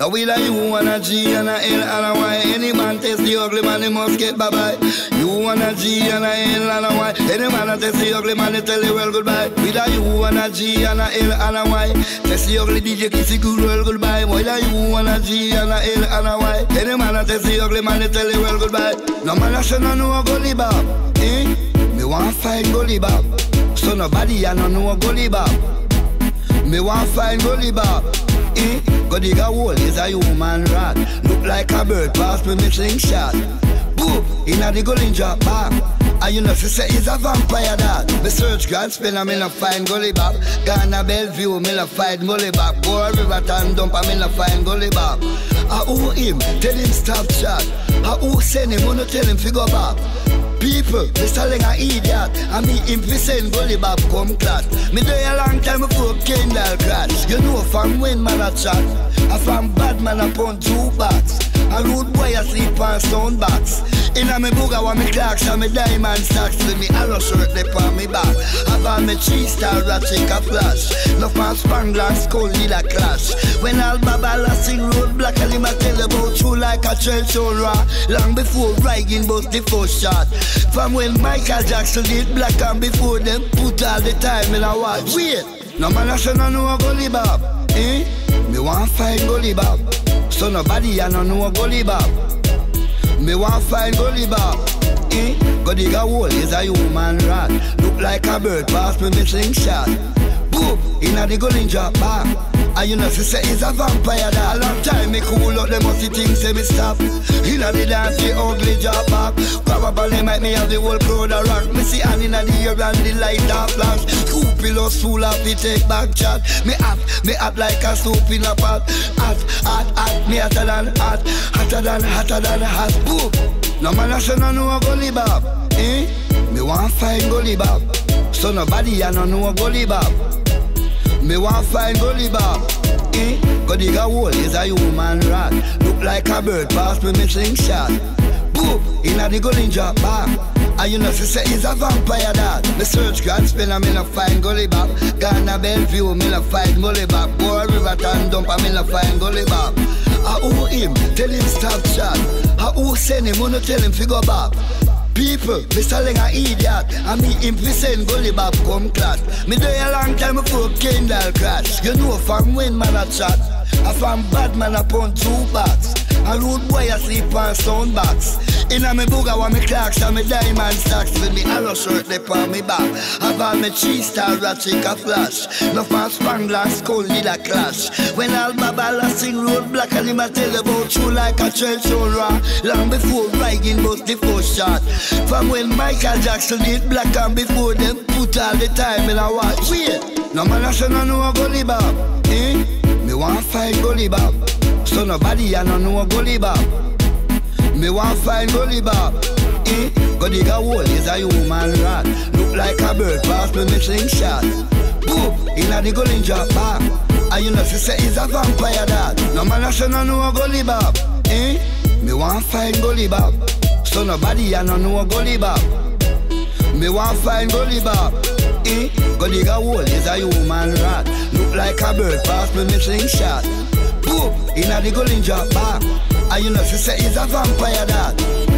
Now we like you wanna G and a L and a Y. Any man test the ugly man, he must get bye bye. You wanna G and a L and a Y. Any man that test the ugly man, he tell you well goodbye. We like you wanna G and a L and a Y. Test the ugly DJ, kiss the good well goodbye. Why like you wanna G and a L and a Y. Any man that test the ugly man, he tell you well goodbye. No man I should not know a gully bop. Eh? Me want find gully bop. So nobody I don't know a gully bop. Me want find gully bop. Eh? Go dig a hole is a human rat. Look like a bird pass me me slingshot. Boop, inna the gully drop back. And you know she say he's a vampire that Me search Grants Pen and me no find Gully Bop Ghana Bellevue, me no find Gully Bop Go Riverton dump and me no find Gully Bop I owe him, tell him stop chat I owe send him, wanna tell him figure back People, me selling a idiot. I me him fi send Gully Bop come class Me do a long time before Kendal crash You know from when man a chat? I from bad man upon two backs a rude boy a sleep on stone box. Inna me booga wa me clocks and me diamond stocks. With me arrow shirt they on me back. Have on me cheese star ratchet a flash No fan spangler skull need a clash. When all babala sing road black And him a tell about you like a trench raw Long before Reagan bust the first shot. From when Michael Jackson did black And before them put all the time in a watch. Wait, no man a say no know a gully bop Eh? Me want find gully bop so nobody I don't know a gully bop. Me want find gully bop. Eh? Go dig a hole is a human rat. Look like a bird pass me me slingshot. Boop, inna the gully drop back. And you know she say he's a vampire that A long time me cool out, them must think say me stop. Inna the dance, the ugly drop back Probably might me have the whole crowd a rock. Me see Annie inna the air and the light a flash. Two pillows full of me take back chat. Me hot, me hot like a soup in a pot. Hot, hot, hot, me hotter than hot. Hotter than, hotter than hot. Boop No man a say no know a gully bop Eh? Me want find gully bop So nobody a no know a gully bop me want find Gully Bop. Eh? Go dig a hole is a human rat. Look like a bird pass me me slingshot. Boop, inna the drop back. And you know she say he's a vampire that Me search Grants Pen and me no find Gully Bop Ghana Bellevue, me no find Gully Bop Boy Riverton dump and me no find Gully Bop I owe him, tell him stop chat I owe send him, wanna tell him figure back People, me selling a idiot. And me him fi send Gully Bop come class. Me do a long time before Kendal crash You know from when man a chat? I from bad man upon two backs A rude boy a sleep on sound box Inna me booga wa me clocks and me diamond stocks. With me arrow shirt they on me back. Have all me cheese star ratchet a flash. No fan spangler skull need a clash. When all babala sing road black And him a tell about you like a trench raw Long before Reagan bust the first shot. From when Michael Jackson did black And before them put all the time in a watch. Wait, no man a say no know a gully bop Eh? Me want find gully bop So nobody a no know a gully bop me want find Gully Bop. Eh? Go dig a hole is a human rat. Look like a bird pass me me slingshot. Boop, inna the gully drop back. And you know she say he's a vampire that. No man a say no know Gully Bop. Eh? Me want find Gully Bop. So nobody a no know Gully Bop. Me want find Gully Bop. Eh? Go dig a hole is a human rat. Look like a bird pass me me slingshot. Boop, inna the gully drop back. And you know she say he's a vampire that